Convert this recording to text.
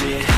shit.